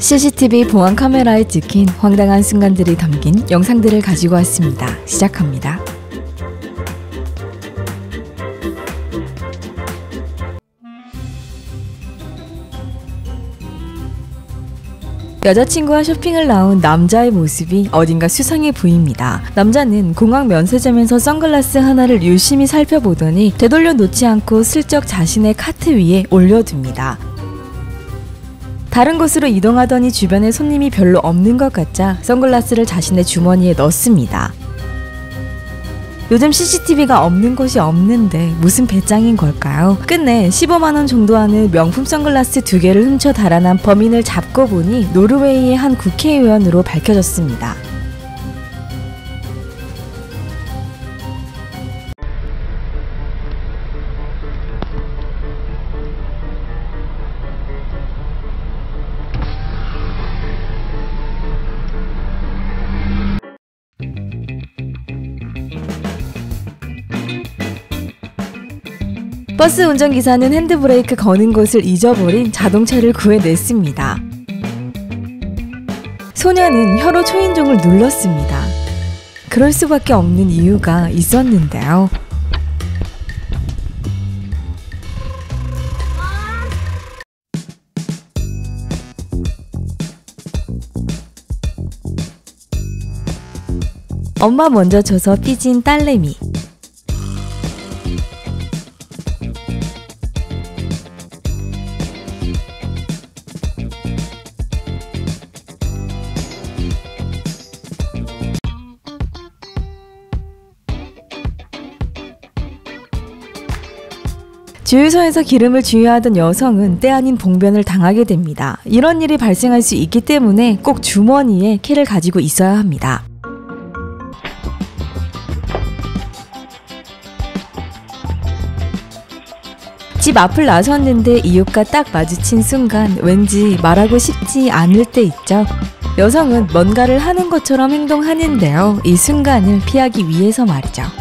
CCTV 보안 카메라에 찍힌 황당한 순간들이 담긴 영상들을 가지고 왔습니다. 시작합니다. 여자친구와 쇼핑을 나온 남자의 모습이 어딘가 수상해 보입니다. 남자는 공항 면세점에서 선글라스 하나를 유심히 살펴보더니 되돌려 놓지 않고 슬쩍 자신의 카트 위에 올려둡니다. 다른 곳으로 이동하더니 주변에 손님이 별로 없는 것 같자 선글라스를 자신의 주머니에 넣습니다. 요즘 CCTV가 없는 곳이 없는데 무슨 배짱인 걸까요? 끝내 15만원 정도 하는 명품 선글라스 두 개를 훔쳐 달아난 범인을 잡고 보니 노르웨이의 한 국회의원으로 밝혀졌습니다. 버스 운전기사는 핸드브레이크 거는 것을 잊어버린 자동차를 구해냈습니다. 소녀는 혀로 초인종을 눌렀습니다. 그럴 수밖에 없는 이유가 있었는데요. 엄마 먼저 줘서 삐진 딸내미. 주유소에서 기름을 주유하던 여성은 때 아닌 봉변을 당하게 됩니다. 이런 일이 발생할 수 있기 때문에 꼭 주머니에 키를 가지고 있어야 합니다. 집 앞을 나섰는데 이웃과 딱 마주친 순간 왠지 말하고 싶지 않을 때 있죠. 여성은 뭔가를 하는 것처럼 행동하는데요. 이 순간을 피하기 위해서 말이죠.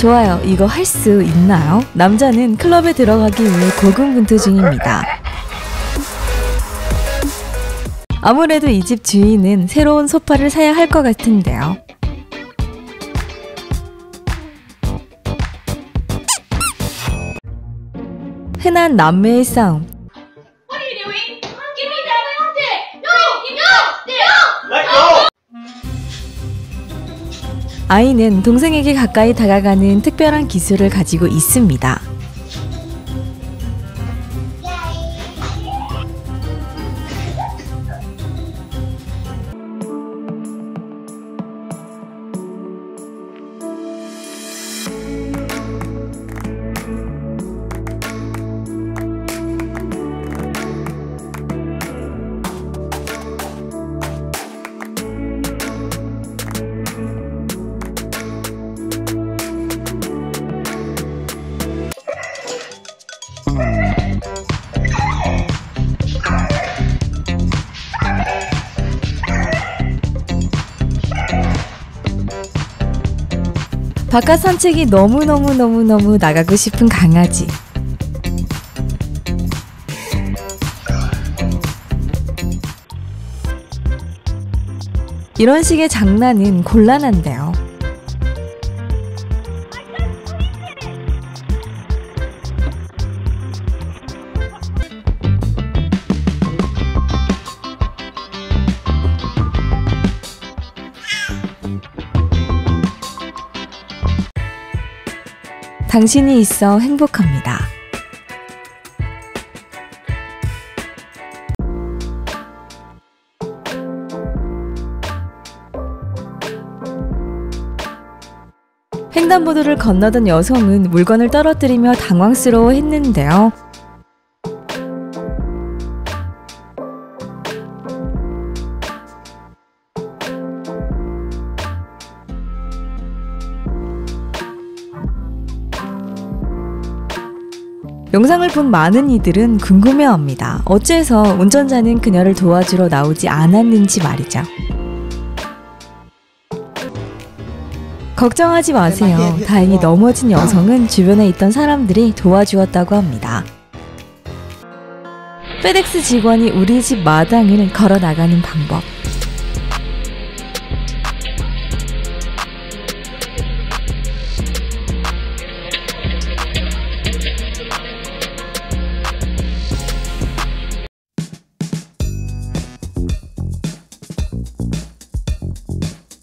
좋아요. 이거 할 수 있나요? 남자는 클럽에 들어가기 위해 고군분투 중입니다. 아무래도 이 집 주인은 새로운 소파를 사야 할 것 같은데요. 흔한 남매의 싸움. What are you doing? Give me that. I want it. No, no, no. Let go! 아이는 동생에게 가까이 다가가는 특별한 기술을 가지고 있습니다. 바깥 산책이 너무너무너무너무 나가고 싶은 강아지. 이런 식의 장난은 곤란한데요. 당신이 있어 행복합니다. 횡단보도를 건너던 여성은 물건을 떨어뜨리며 당황스러워 했는데요. 영상을 본 많은 이들은 궁금해합니다. 어째서 운전자는 그녀를 도와주러 나오지 않았는지 말이죠. 걱정하지 마세요. 다행히 넘어진 여성은 주변에 있던 사람들이 도와주었다고 합니다. 페덱스 직원이 우리 집 마당을 걸어 나가는 방법.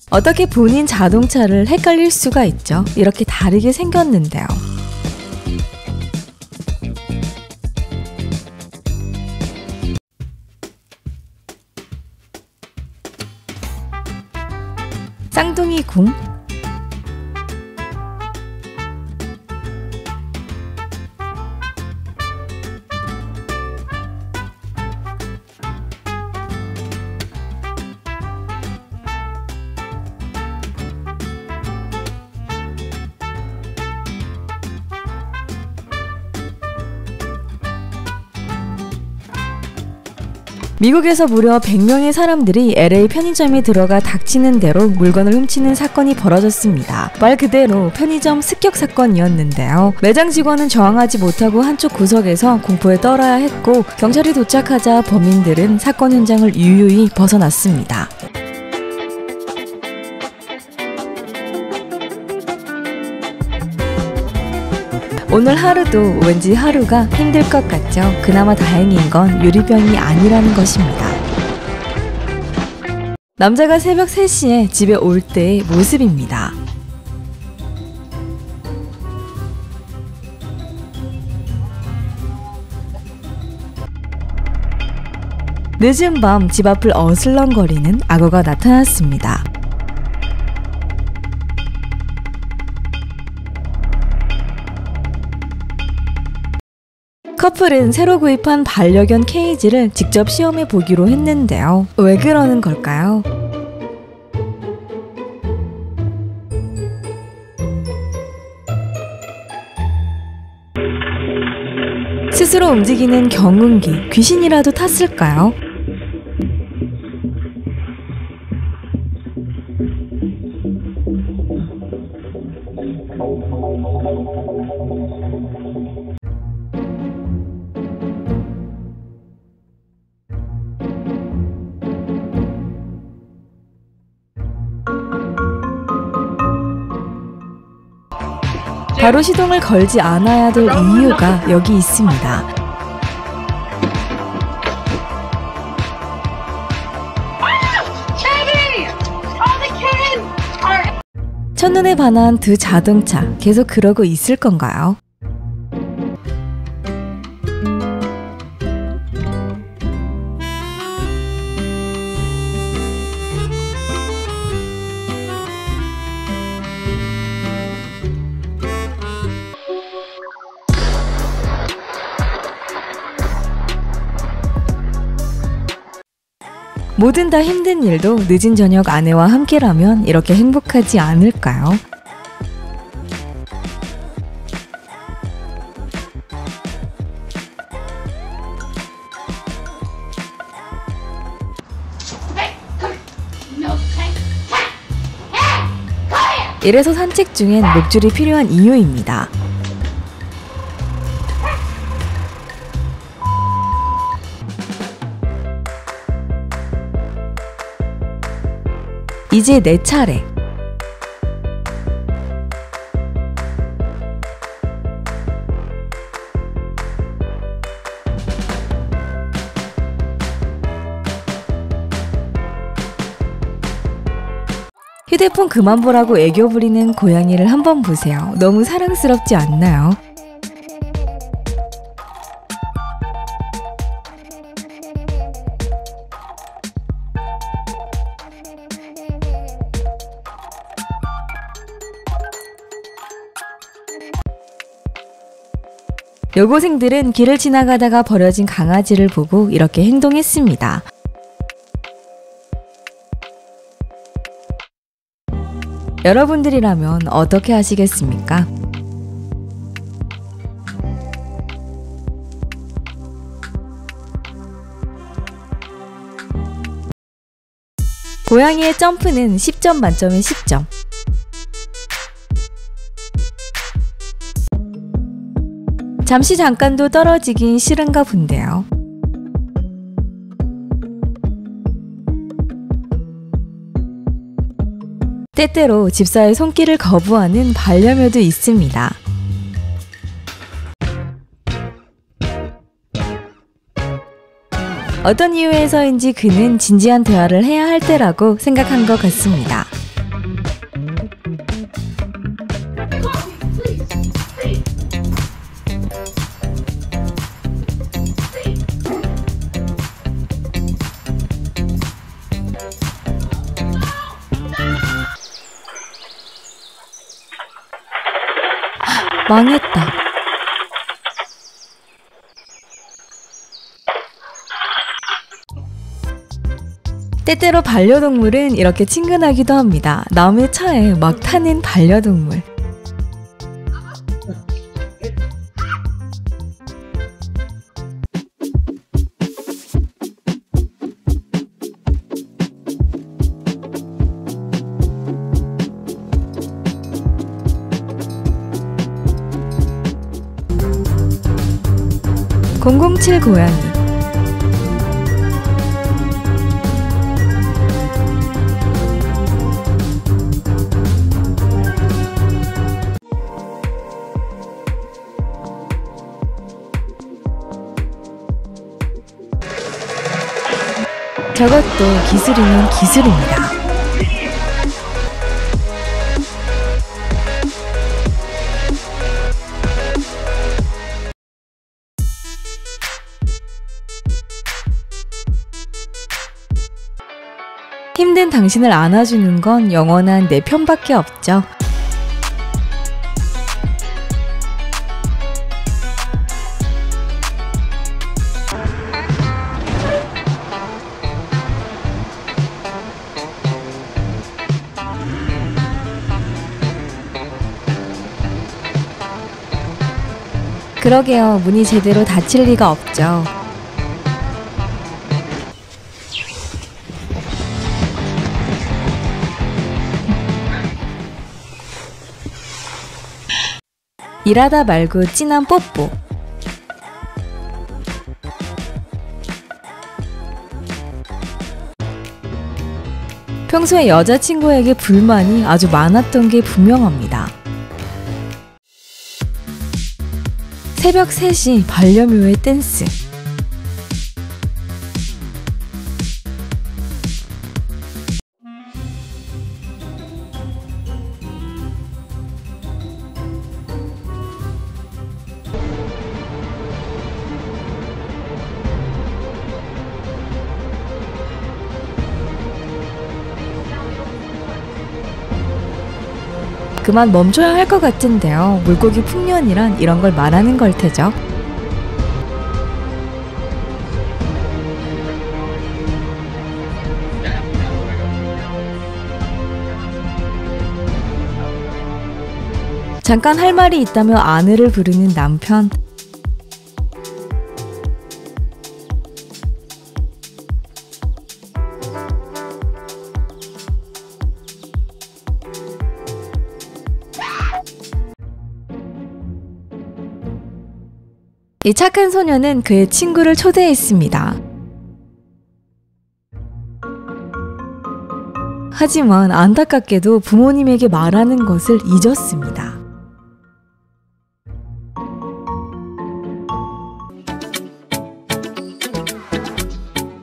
어떻게 본인 자동차를 헷갈릴 수가 있죠? 이렇게 다르게 생겼는데요. 쌍둥이 궁 미국에서 무려 100명의 사람들이 LA 편의점에 들어가 닥치는 대로 물건을 훔치는 사건이 벌어졌습니다. 말 그대로 편의점 습격 사건이었는데요. 매장 직원은 저항하지 못하고 한쪽 구석에서 공포에 떨어야 했고 경찰이 도착하자 범인들은 사건 현장을 유유히 벗어났습니다. 오늘 하루도 왠지 하루가 힘들 것 같죠. 그나마 다행인 건 유리병이 아니라는 것입니다. 남자가 새벽 3시에 집에 올 때의 모습입니다. 늦은 밤 집 앞을 어슬렁거리는 악어가 나타났습니다. 커플은 새로 구입한 반려견 케이지를 직접 시험해 보기로 했는데요. 왜 그러는 걸까요? 스스로 움직이는 경운기, 귀신이라도 탔을까요? 바로 시동을 걸지 않아야 될 이유가 여기 있습니다. 첫눈에 반한 두 자동차 계속 그러고 있을 건가요? 뭐든 다 힘든 일도 늦은 저녁 아내와 함께라면 이렇게 행복하지 않을까요? 이래서 산책 중엔 목줄이 필요한 이유입니다. 이제 내 차례. 휴대폰 그만 보라고 애교 부리는 고양이를 한번 보세요. 너무 사랑스럽지 않나요? 여고생들은 길을 지나가다가 버려진 강아지를 보고 이렇게 행동했습니다. 여러분들이라면 어떻게 하시겠습니까? 고양이의 점프는 10점 만점에 10점. 잠시 잠깐도 떨어지긴 싫은가 본데요. 때때로 집사의 손길을 거부하는 반려묘도 있습니다. 어떤 이유에서인지 그는 진지한 대화를 해야 할 때라고 생각한 것 같습니다. 망했다. 때때로 반려동물은 이렇게 친근하기도 합니다. 남의 차에 막 타는 반려동물. (007) 고양이 저것도 기술이면 기술입니다. 힘든 당신을 안아주는 건 영원한 내 편밖에 없죠. 그러게요. 문이 제대로 닫힐 리가 없죠. 일하다 말고 진한 뽀뽀. 평소에 여자친구에게 불만이 아주 많았던 게 분명합니다. 새벽 3시 반려묘의 댄스. 그만 멈춰야 할 것 같은데요. 물고기 풍년이란 이런 걸 말하는 걸 테죠. 잠깐 할 말이 있다며 아내를 부르는 남편. 이 착한 소녀는 그의 친구를 초대했습니다. 하지만 안타깝게도 부모님에게 말하는 것을 잊었습니다.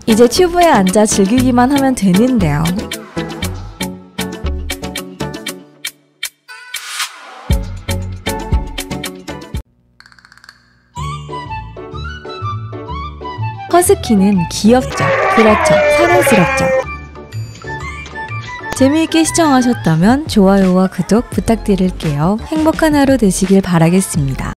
이제 튜브에 앉아 즐기기만 하면 되는데요. 허스키는 귀엽죠. 그렇죠. 사랑스럽죠. 재미있게 시청하셨다면 좋아요와 구독 부탁드릴게요. 행복한 하루 되시길 바라겠습니다.